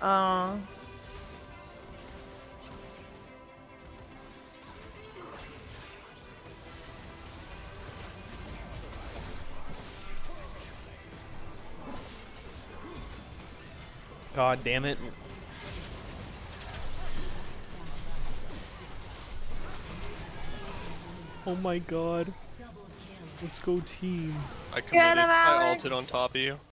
Oh. God damn it. Oh my god. Let's go team. I committed. I alted ulted on top of you.